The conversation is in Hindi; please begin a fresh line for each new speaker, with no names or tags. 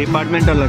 डिपार्टमेंट अलग